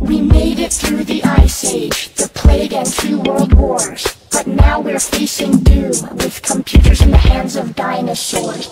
We made it through the Ice Age, the Plague and two world wars. But now we're facing doom, with computers in the hands of dinosaurs.